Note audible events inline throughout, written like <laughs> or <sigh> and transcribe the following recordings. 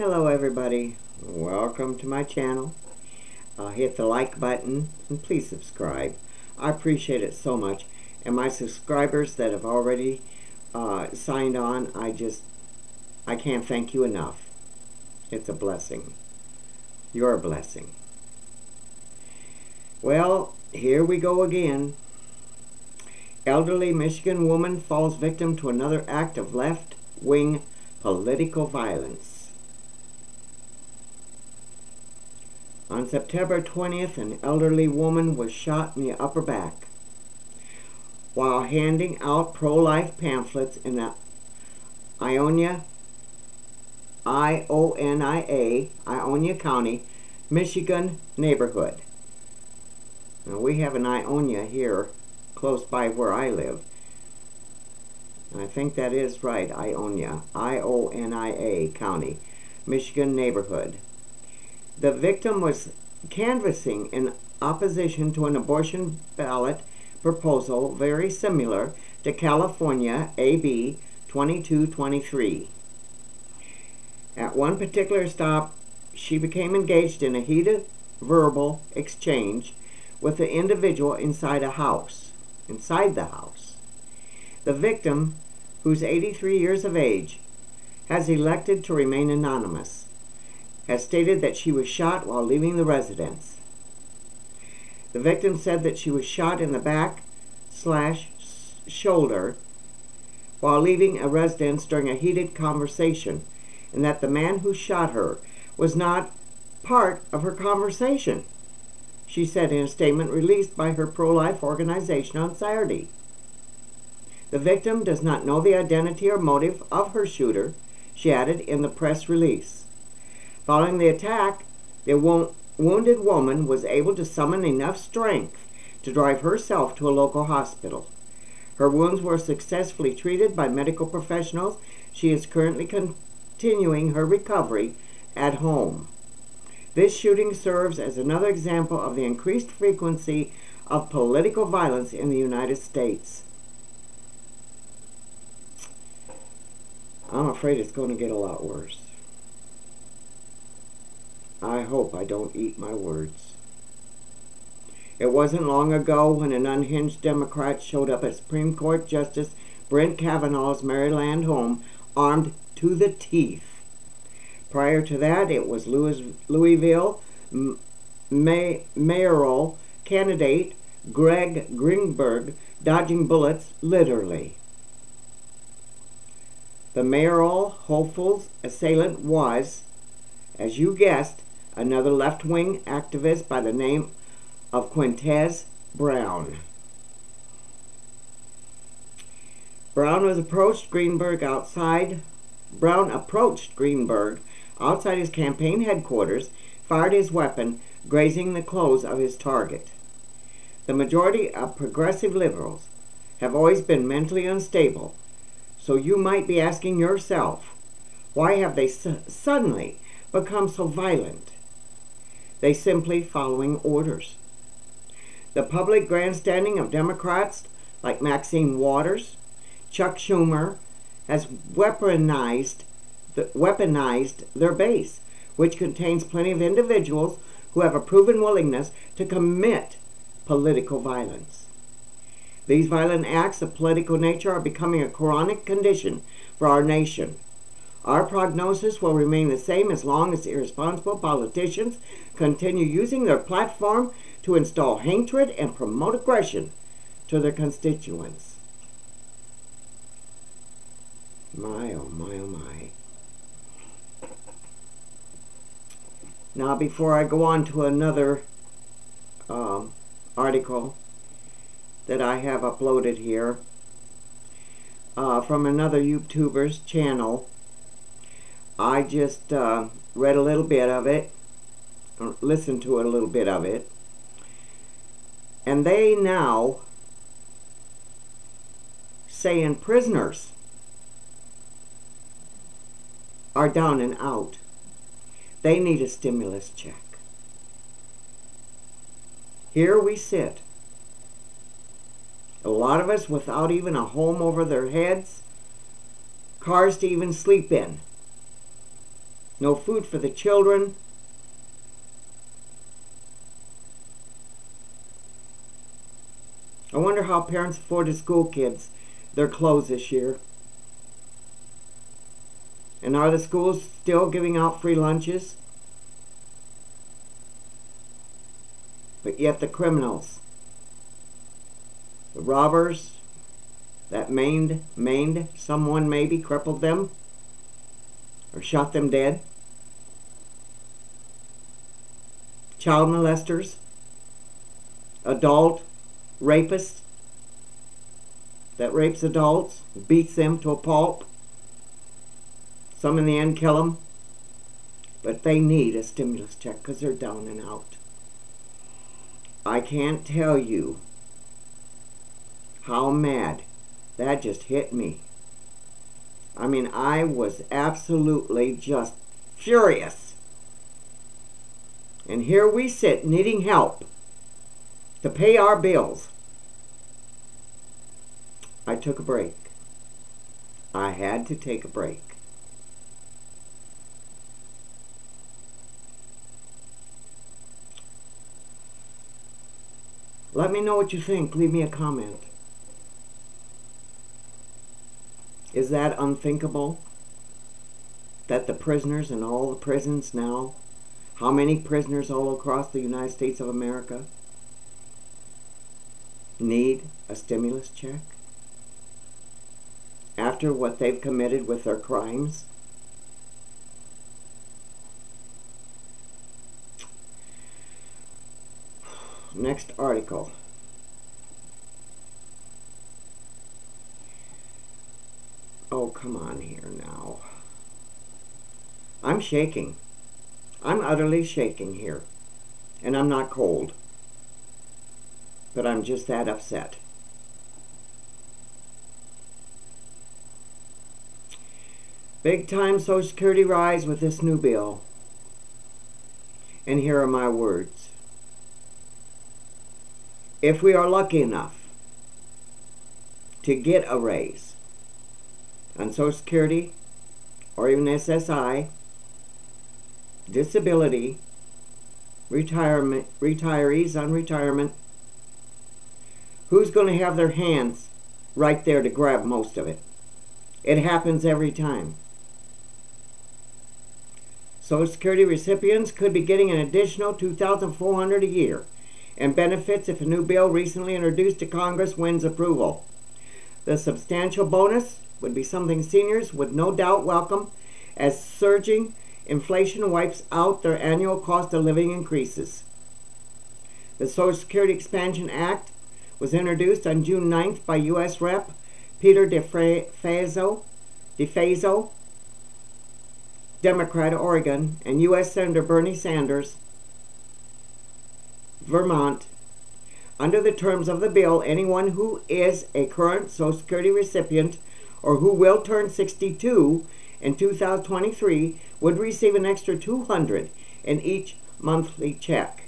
Hello everybody, welcome to my channel. Uh, hit the like button and please subscribe. I appreciate it so much. And my subscribers that have already uh, signed on, I just, I can't thank you enough. It's a blessing. You're a blessing. Well, here we go again. Elderly Michigan woman falls victim to another act of left-wing political violence. On September 20th, an elderly woman was shot in the upper back while handing out pro-life pamphlets in the Ionia, I-O-N-I-A, Ionia County, Michigan neighborhood. Now we have an Ionia here close by where I live. I think that is right, Ionia, I-O-N-I-A County, Michigan neighborhood. The victim was canvassing in opposition to an abortion ballot proposal very similar to California AB 2223. At one particular stop, she became engaged in a heated verbal exchange with the individual inside a house, inside the house. The victim, who's 83 years of age, has elected to remain anonymous, has stated that she was shot while leaving the residence. The victim said that she was shot in the back slash shoulder while leaving a residence during a heated conversation and that the man who shot her was not part of her conversation, she said in a statement released by her pro-life organization on Saturday. The victim does not know the identity or motive of her shooter, she added in the press release. Following the attack, the wounded woman was able to summon enough strength to drive herself to a local hospital. Her wounds were successfully treated by medical professionals. She is currently continuing her recovery at home. This shooting serves as another example of the increased frequency of political violence in the United States. I'm afraid it's going to get a lot worse. I hope I don't eat my words. It wasn't long ago when an unhinged Democrat showed up at Supreme Court Justice Brett Kavanaugh's Maryland home armed to the teeth. Prior to that, it was Louis, Louisville may, mayoral candidate Greg Greenberg dodging bullets literally. The mayoral hopeful's assailant was, as you guessed, another left-wing activist by the name of Quintez Brown. Brown was approached Greenberg outside. Brown approached Greenberg outside his campaign headquarters, fired his weapon, grazing the clothes of his target. The majority of progressive liberals have always been mentally unstable, so you might be asking yourself, why have they su suddenly become so violent? They simply following orders. The public grandstanding of Democrats like Maxine Waters, Chuck Schumer, has weaponized, the, weaponized their base, which contains plenty of individuals who have a proven willingness to commit political violence. These violent acts of political nature are becoming a chronic condition for our nation. Our prognosis will remain the same as long as irresponsible politicians continue using their platform to install hatred and promote aggression to their constituents. My, oh my, oh my. Now, before I go on to another um, article that I have uploaded here uh, from another YouTuber's channel, I just uh, read a little bit of it, listened to a little bit of it, and they now saying prisoners are down and out. They need a stimulus check. Here we sit. A lot of us without even a home over their heads, cars to even sleep in. No food for the children. I wonder how parents afforded school kids their clothes this year. And are the schools still giving out free lunches? But yet the criminals, the robbers that maimed, maimed someone maybe, crippled them, or shot them dead, child molesters, adult rapists that rapes adults, beats them to a pulp, some in the end kill them, but they need a stimulus check because they're down and out. I can't tell you how mad that just hit me. I mean, I was absolutely just furious. And here we sit needing help to pay our bills. I took a break. I had to take a break. Let me know what you think. Leave me a comment. Is that unthinkable? That the prisoners in all the prisons now, how many prisoners all across the United States of America, need a stimulus check? After what they've committed with their crimes? Next article. Oh, come on here now. I'm shaking. I'm utterly shaking here. And I'm not cold. But I'm just that upset. Big time Social Security rise with this new bill. And here are my words. If we are lucky enough to get a raise, on Social Security or even SSI, disability, retirement, retirees on retirement, who's going to have their hands right there to grab most of it? It happens every time. Social Security recipients could be getting an additional 2400 a year and benefits if a new bill recently introduced to Congress wins approval. The substantial bonus would be something seniors would no doubt welcome as surging inflation wipes out their annual cost of living increases. The Social Security Expansion Act was introduced on June 9th by U.S. Rep. Peter DeFazo, DeFazo, Democrat, Oregon, and U.S. Senator Bernie Sanders, Vermont, under the terms of the bill, anyone who is a current Social Security recipient or who will turn 62 in 2023 would receive an extra 200 in each monthly check.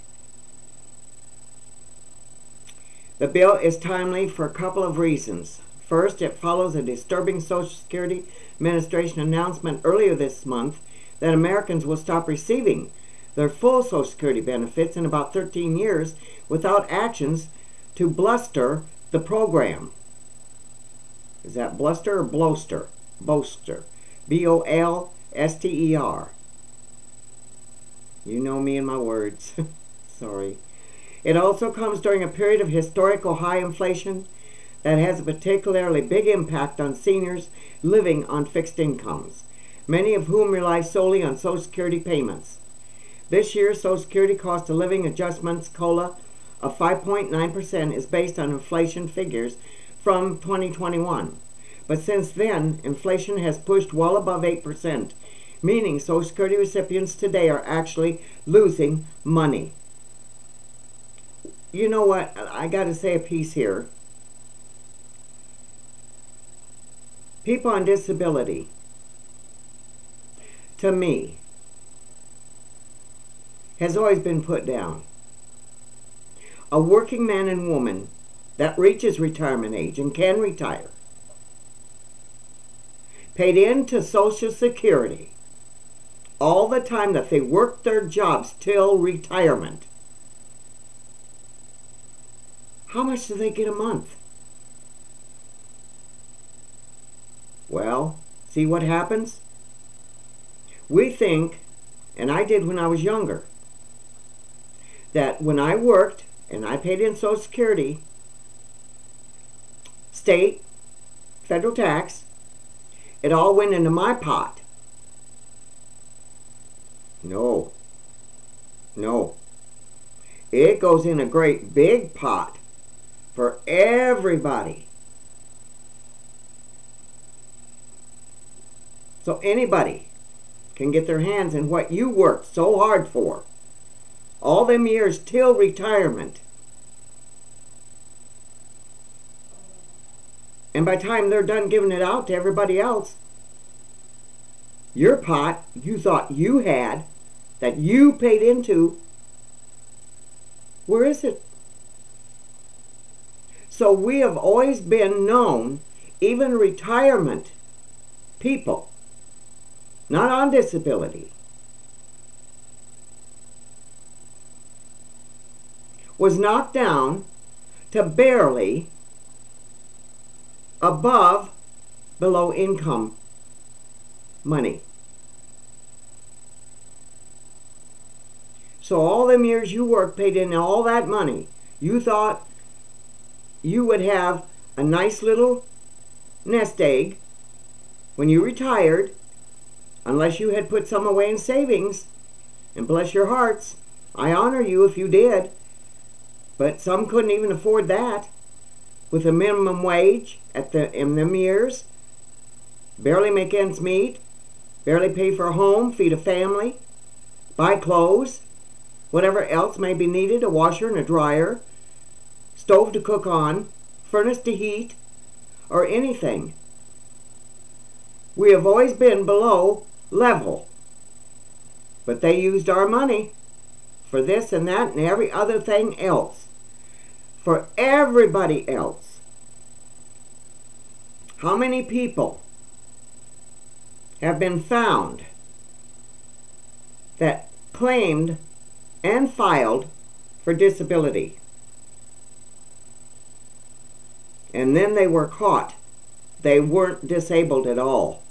The bill is timely for a couple of reasons. First, it follows a disturbing Social Security Administration announcement earlier this month that Americans will stop receiving their full Social Security benefits in about 13 years without actions to bluster the program. Is that bluster or bloster? Boaster. B-O-L-S-T-E-R. You know me and my words. <laughs> Sorry. It also comes during a period of historical high inflation that has a particularly big impact on seniors living on fixed incomes, many of whom rely solely on Social Security payments. This year's Social Security cost of living adjustments COLA of 5.9% is based on inflation figures from 2021. But since then, inflation has pushed well above 8%, meaning Social Security recipients today are actually losing money. You know what? I got to say a piece here. People on disability, to me, has always been put down. A working man and woman that reaches retirement age and can retire, paid into Social Security all the time that they worked their jobs till retirement. How much do they get a month? Well, see what happens? We think, and I did when I was younger, that when I worked and I paid in Social Security, state, federal tax, it all went into my pot. No. No. It goes in a great big pot for everybody. So anybody can get their hands in what you worked so hard for. All them years till retirement. And by the time they're done giving it out to everybody else, your pot you thought you had, that you paid into, where is it? So we have always been known, even retirement people, not on disability, was knocked down to barely above below income money. So all them years you worked, paid in all that money, you thought you would have a nice little nest egg when you retired, unless you had put some away in savings. And bless your hearts, I honor you if you did. But some couldn't even afford that with a minimum wage at the in them years, barely make ends meet, barely pay for a home, feed a family, buy clothes, whatever else may be needed, a washer and a dryer, stove to cook on, furnace to heat, or anything. We have always been below level. But they used our money for this and that and every other thing else. For everybody else. How many people have been found that claimed and filed for disability? And then they were caught. They weren't disabled at all.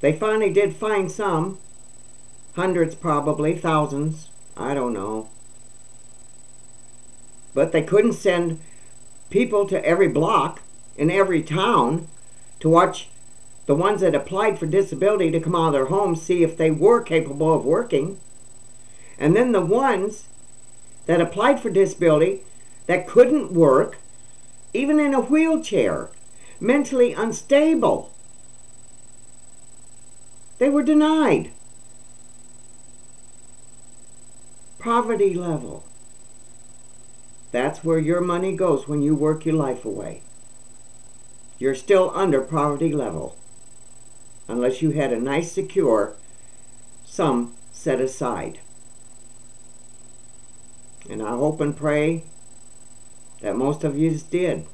They finally did find some. Hundreds probably, thousands. I don't know. But they couldn't send people to every block in every town to watch the ones that applied for disability to come out of their homes, see if they were capable of working. And then the ones that applied for disability that couldn't work, even in a wheelchair, mentally unstable. They were denied. Poverty level. That's where your money goes when you work your life away. You're still under poverty level unless you had a nice secure sum set aside. And I hope and pray that most of you did.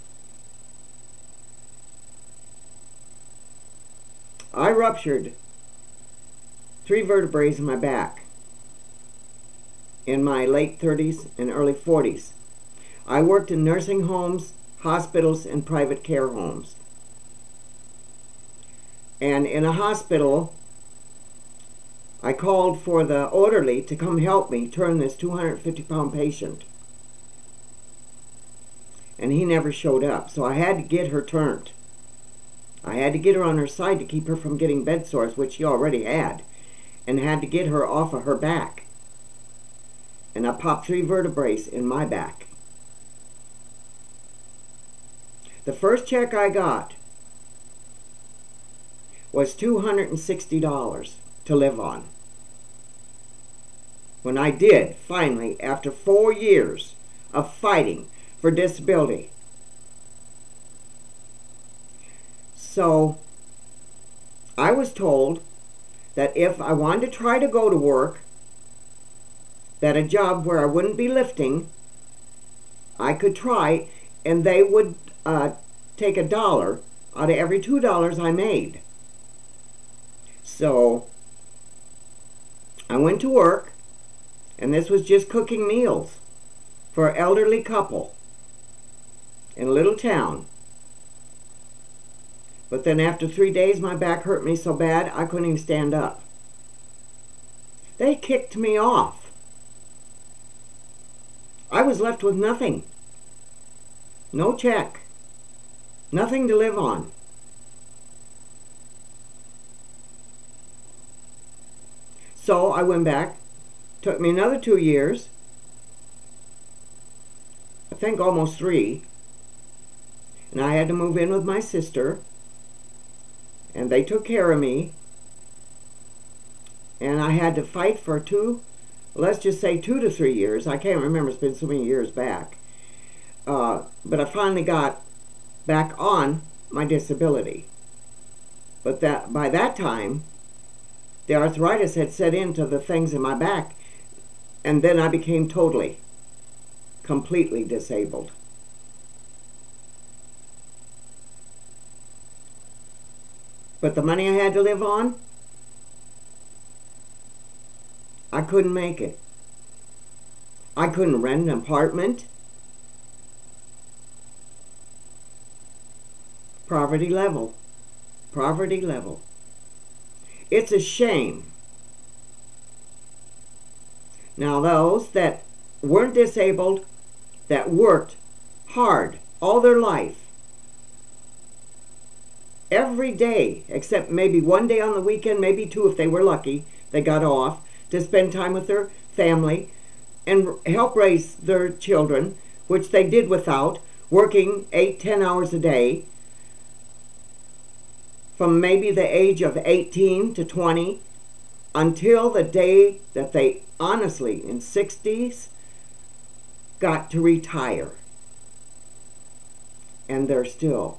I ruptured three vertebrae in my back in my late 30s and early 40s. I worked in nursing homes, hospitals, and private care homes. And in a hospital, I called for the orderly to come help me turn this 250 pound patient and he never showed up. So I had to get her turned. I had to get her on her side to keep her from getting bed sores, which she already had, and had to get her off of her back. And I popped three vertebrae in my back. The first check I got was $260 to live on. When I did, finally, after four years of fighting for disability. So I was told that if I wanted to try to go to work, that a job where I wouldn't be lifting, I could try, and they would uh, take a dollar out of every two dollars I made. So I went to work, and this was just cooking meals for an elderly couple in a little town. But then after three days, my back hurt me so bad I couldn't even stand up. They kicked me off. I was left with nothing. No check. Nothing to live on. So I went back. Took me another two years. I think almost three. And I had to move in with my sister. And they took care of me. And I had to fight for two, let's just say two to three years. I can't remember, it's been so many years back. Uh, but I finally got back on my disability. But that by that time, the arthritis had set into the things in my back, and then I became totally, completely disabled. But the money I had to live on, I couldn't make it. I couldn't rent an apartment. Poverty level. Poverty level. It's a shame. Now, those that weren't disabled, that worked hard all their life, every day, except maybe one day on the weekend, maybe two if they were lucky, they got off to spend time with their family and help raise their children, which they did without, working eight, ten hours a day, from maybe the age of 18 to 20 until the day that they honestly in 60s got to retire. And they're still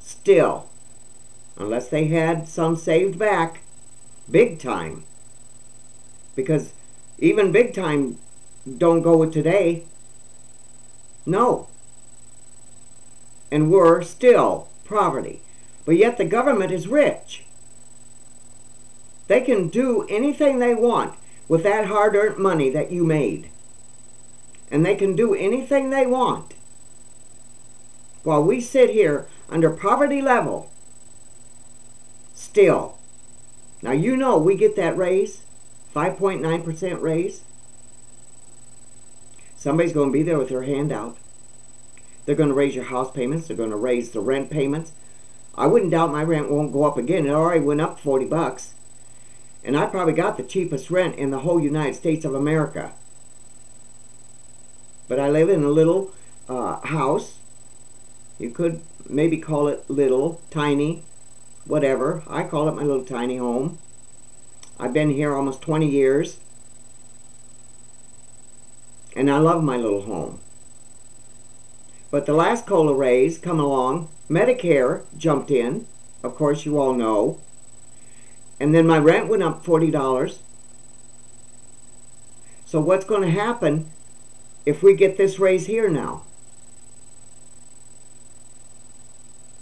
still unless they had some saved back big time. Because even big time don't go with today. No. And we're still poverty but yet the government is rich. They can do anything they want with that hard-earned money that you made. And they can do anything they want. While we sit here under poverty level, still. Now you know we get that raise, 5.9% raise. Somebody's going to be there with their hand out. They're going to raise your house payments. They're going to raise the rent payments. I wouldn't doubt my rent won't go up again. It already went up 40 bucks. And I probably got the cheapest rent in the whole United States of America. But I live in a little uh, house. You could maybe call it little, tiny, whatever. I call it my little tiny home. I've been here almost 20 years. And I love my little home. But the last COLA raise come along Medicare jumped in, of course you all know. And then my rent went up $40. So what's going to happen if we get this raise here now?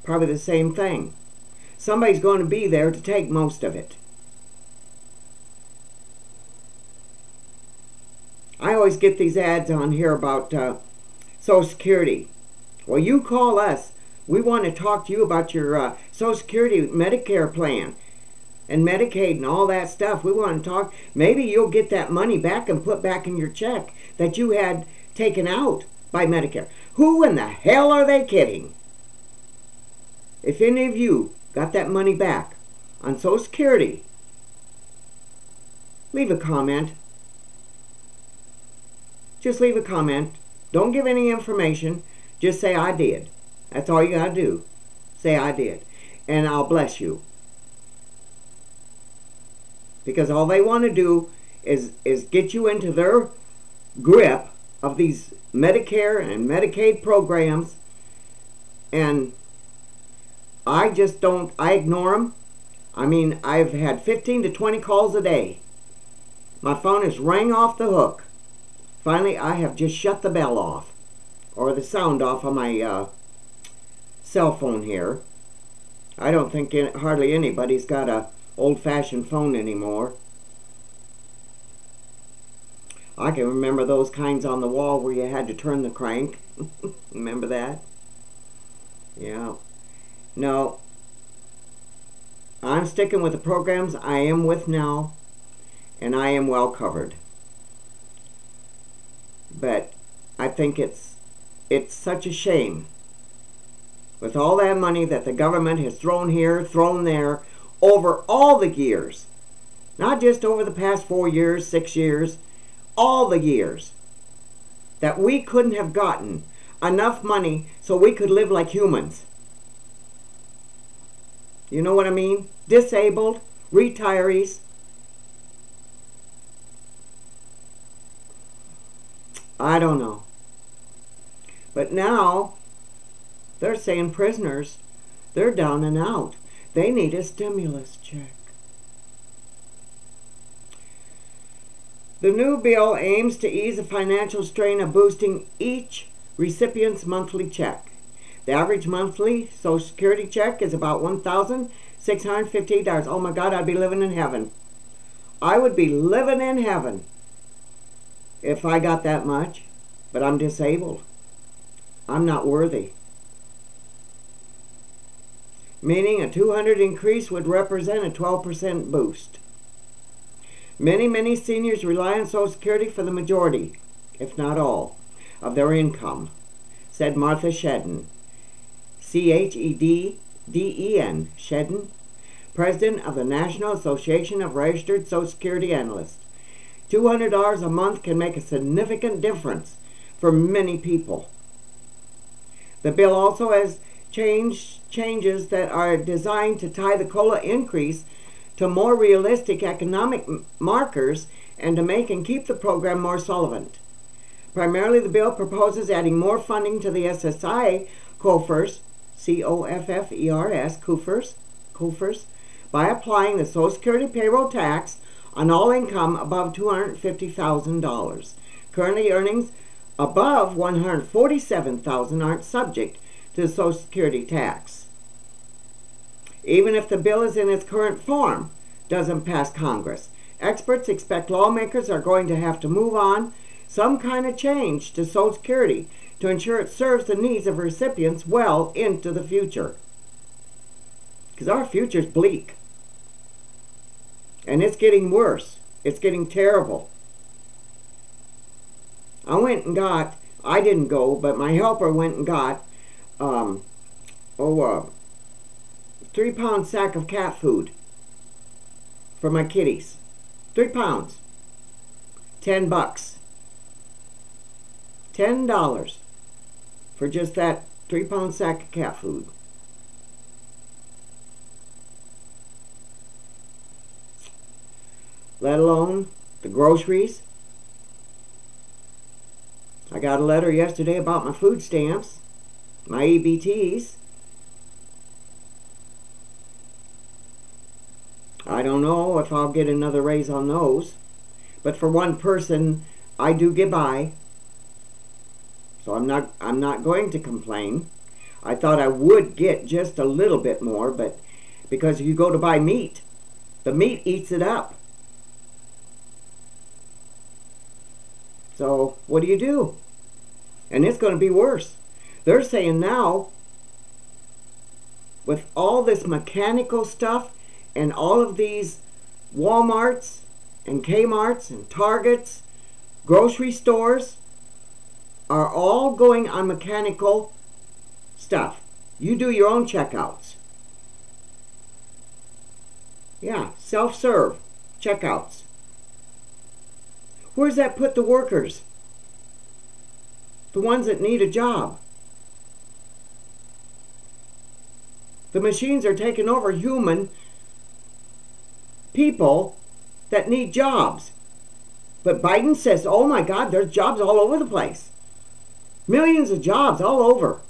Probably the same thing. Somebody's going to be there to take most of it. I always get these ads on here about uh, Social Security. Well, you call us we want to talk to you about your uh, Social Security Medicare plan and Medicaid and all that stuff. We want to talk. Maybe you'll get that money back and put back in your check that you had taken out by Medicare. Who in the hell are they kidding? If any of you got that money back on Social Security, leave a comment. Just leave a comment. Don't give any information. Just say I did. That's all you got to do. Say I did. And I'll bless you. Because all they want to do is, is get you into their grip of these Medicare and Medicaid programs. And I just don't, I ignore them. I mean, I've had 15 to 20 calls a day. My phone is rang off the hook. Finally, I have just shut the bell off. Or the sound off on my uh, cell phone here. I don't think hardly anybody's got a old-fashioned phone anymore. I can remember those kinds on the wall where you had to turn the crank. <laughs> remember that? Yeah. No. I'm sticking with the programs I am with now, and I am well covered. But I think it's it's such a shame with all that money that the government has thrown here, thrown there, over all the years, not just over the past four years, six years, all the years, that we couldn't have gotten enough money so we could live like humans. You know what I mean? Disabled, retirees. I don't know. But now they're saying prisoners, they're down and out. They need a stimulus check. The new bill aims to ease the financial strain of boosting each recipient's monthly check. The average monthly Social Security check is about $1,658. Oh my God, I'd be living in heaven. I would be living in heaven if I got that much, but I'm disabled. I'm not worthy meaning a 200 increase would represent a 12% boost. Many, many seniors rely on Social Security for the majority, if not all, of their income, said Martha Shedden, C-H-E-D-D-E-N, Shedden, president of the National Association of Registered Social Security Analysts. $200 a month can make a significant difference for many people. The bill also has change, changes that are designed to tie the COLA increase to more realistic economic markers and to make and keep the program more solvent. Primarily, the bill proposes adding more funding to the SSI COFRS, C-O-F-F-E-R-S, COFRS, COFRS, by applying the Social Security payroll tax on all income above $250,000. Currently, earnings above 147,000 aren't subject to the Social Security tax. Even if the bill is in its current form, doesn't pass Congress. Experts expect lawmakers are going to have to move on some kind of change to Social Security to ensure it serves the needs of recipients well into the future. Because our future's bleak. And it's getting worse. It's getting terrible. I went and got, I didn't go, but my helper went and got um, oh, uh, three pound sack of cat food for my kitties. Three pounds. Ten bucks. Ten dollars for just that three pound sack of cat food. Let alone the groceries. I got a letter yesterday about my food stamps my EBTs. I don't know if I'll get another raise on those. But for one person, I do get by. So I'm not I'm not going to complain. I thought I would get just a little bit more, but because you go to buy meat, the meat eats it up. So what do you do? And it's going to be worse. They're saying now, with all this mechanical stuff and all of these Walmarts and Kmarts and Targets, grocery stores, are all going on mechanical stuff. You do your own checkouts. Yeah, self-serve checkouts. Where's that put the workers? The ones that need a job. The machines are taking over human people that need jobs. But Biden says, oh my God, there's jobs all over the place. Millions of jobs all over.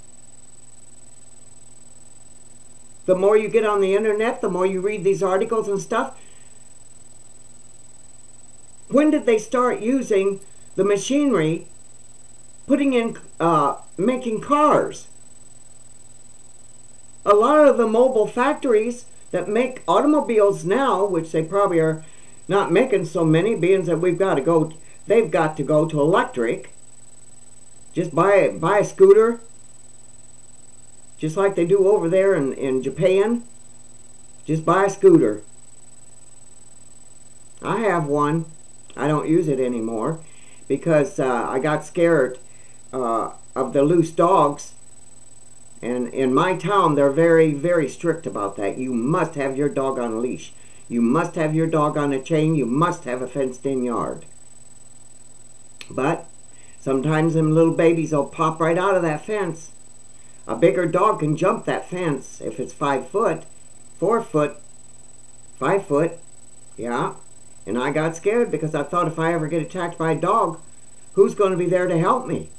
The more you get on the internet, the more you read these articles and stuff. When did they start using the machinery, putting in, uh, making cars? a lot of the mobile factories that make automobiles now, which they probably are not making so many, being that we've got to go, they've got to go to electric. Just buy buy a scooter, just like they do over there in, in Japan. Just buy a scooter. I have one. I don't use it anymore because uh, I got scared uh, of the loose dogs. And in my town, they're very, very strict about that. You must have your dog on a leash. You must have your dog on a chain. You must have a fenced-in yard. But sometimes them little babies will pop right out of that fence. A bigger dog can jump that fence if it's five foot, four foot, five foot. Yeah. And I got scared because I thought if I ever get attacked by a dog, who's going to be there to help me?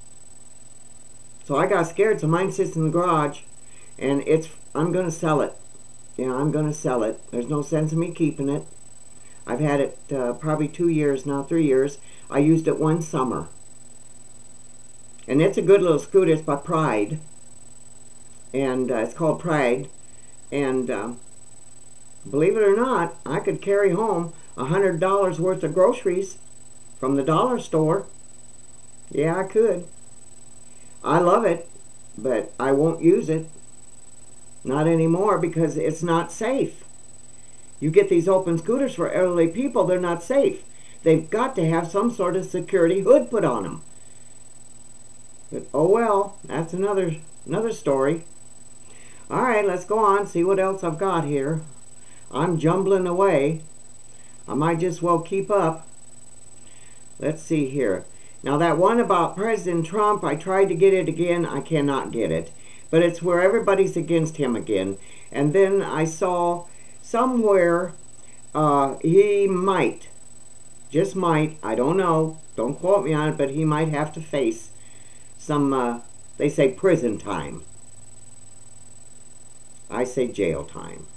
So I got scared, so mine sits in the garage, and it's I'm going to sell it. Yeah, I'm going to sell it. There's no sense in me keeping it. I've had it uh, probably two years now, three years. I used it one summer. And it's a good little scooter. It's by Pride. And uh, it's called Pride. And uh, believe it or not, I could carry home a hundred dollars worth of groceries from the dollar store. Yeah, I could. I love it, but I won't use it. Not anymore because it's not safe. You get these open scooters for elderly people, they're not safe. They've got to have some sort of security hood put on them. But oh well, that's another another story. All right, let's go on, see what else I've got here. I'm jumbling away. I might just well keep up. Let's see here. Now that one about President Trump, I tried to get it again. I cannot get it. But it's where everybody's against him again. And then I saw somewhere uh, he might, just might, I don't know, don't quote me on it, but he might have to face some, uh, they say prison time. I say jail time.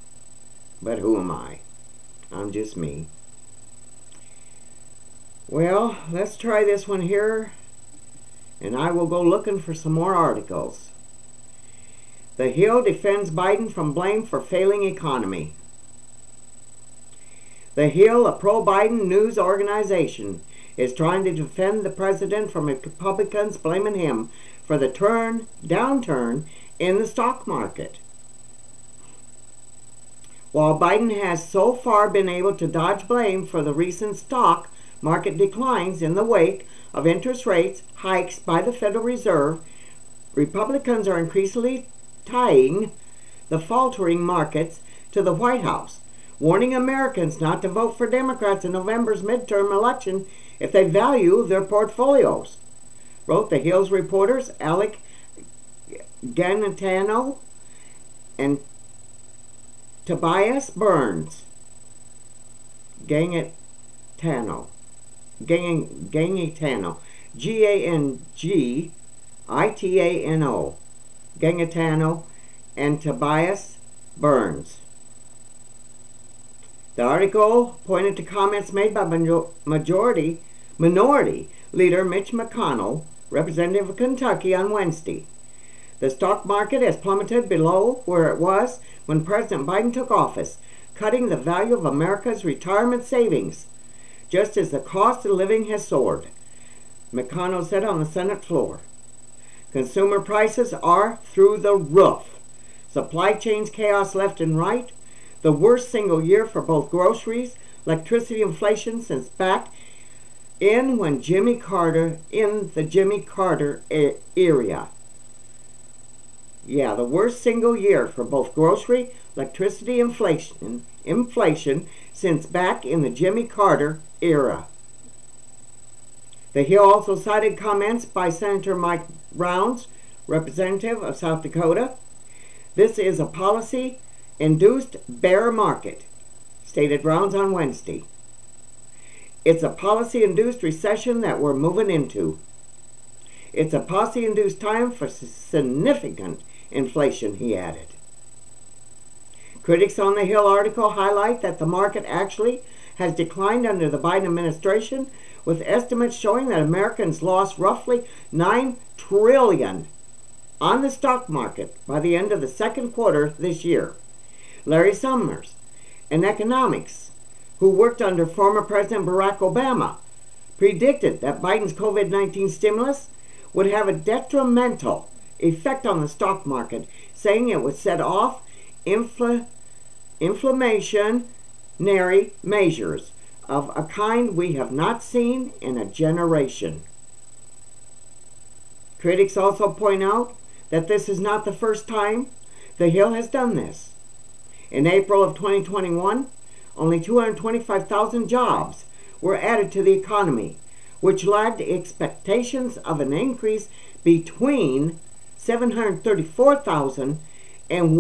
But who am I? I'm just me. Well, let's try this one here, and I will go looking for some more articles. The Hill defends Biden from blame for failing economy. The Hill, a pro-Biden news organization, is trying to defend the president from Republicans blaming him for the turn downturn in the stock market. While Biden has so far been able to dodge blame for the recent stock market declines in the wake of interest rates hikes by the Federal Reserve, Republicans are increasingly tying the faltering markets to the White House, warning Americans not to vote for Democrats in November's midterm election if they value their portfolios, wrote the Hills reporters Alec Gaetano and Tobias Burns. Gaetano. Gang, Gangitano. G-A-N-G-I-T-A-N-O. Gangitano and Tobias Burns. The article pointed to comments made by majority, minority leader Mitch McConnell, representative of Kentucky, on Wednesday. The stock market has plummeted below where it was when President Biden took office, cutting the value of America's retirement savings just as the cost of living has soared. McConnell said on the Senate floor. Consumer prices are through the roof. Supply chains chaos left and right. The worst single year for both groceries, electricity inflation since back in when Jimmy Carter, in the Jimmy Carter area. Yeah, the worst single year for both grocery, electricity inflation, inflation since back in the Jimmy Carter era. The Hill also cited comments by Senator Mike Rounds, representative of South Dakota. This is a policy-induced bear market, stated Rounds on Wednesday. It's a policy-induced recession that we're moving into. It's a policy-induced time for significant inflation, he added. Critics on the Hill article highlight that the market actually has declined under the Biden administration, with estimates showing that Americans lost roughly 9 trillion on the stock market by the end of the second quarter this year. Larry Summers, in economics, who worked under former President Barack Obama, predicted that Biden's COVID 19 stimulus would have a detrimental effect on the stock market, saying it would set off infl- inflammationary measures of a kind we have not seen in a generation. Critics also point out that this is not the first time the Hill has done this. In April of 2021, only 225,000 jobs were added to the economy, which lagged expectations of an increase between 734,000 and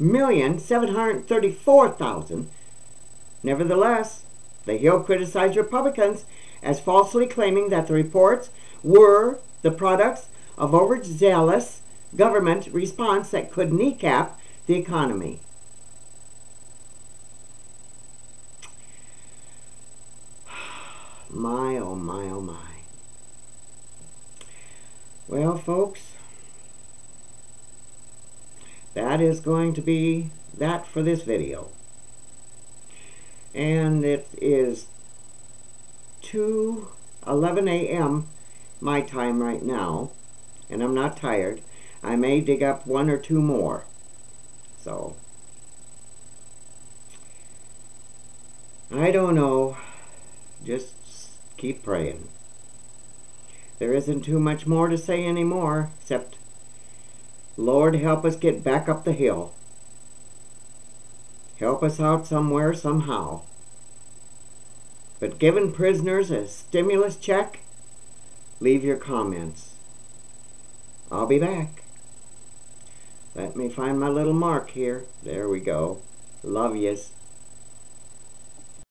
1,734,000. Nevertheless, the Hill criticized Republicans as falsely claiming that the reports were the products of overzealous government response that could kneecap the economy. <sighs> My, oh my, oh my. Well, folks, that is going to be that for this video. And it is 2.11 a.m. my time right now, and I'm not tired. I may dig up one or two more. So, I don't know. Just keep praying. There isn't too much more to say anymore, except, Lord, help us get back up the hill. Help us out somewhere, somehow. But giving prisoners a stimulus check, leave your comments. I'll be back. Let me find my little mark here. There we go. Love yous.